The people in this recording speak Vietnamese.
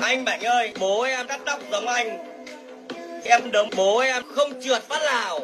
Anh Bảnh ơi, bố em cắt tóc giống anh. Em đấm bố em không trượt phát nào.